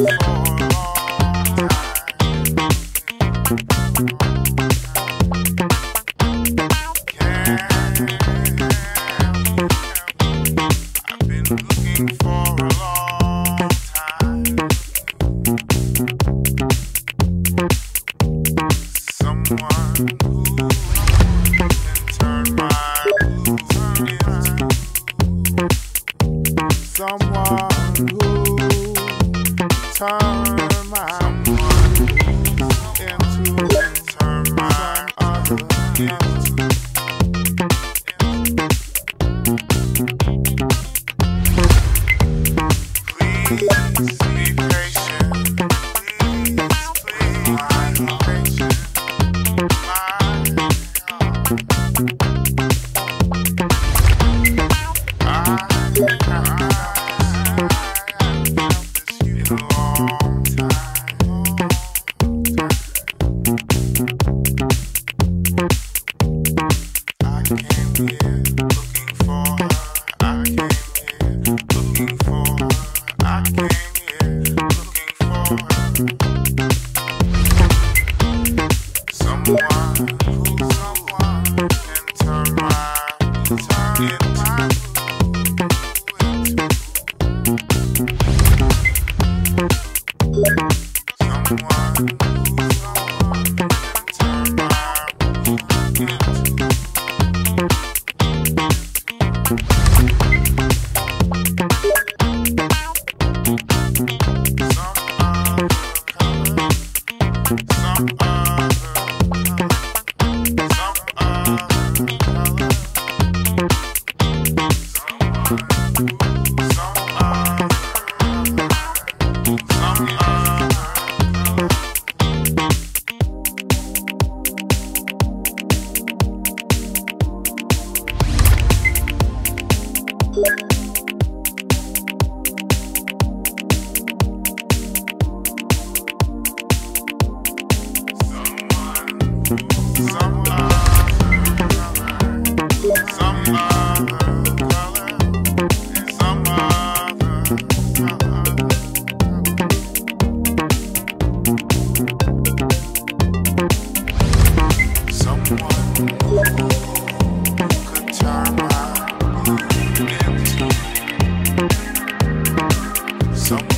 Oh. Someone Someone ensemble.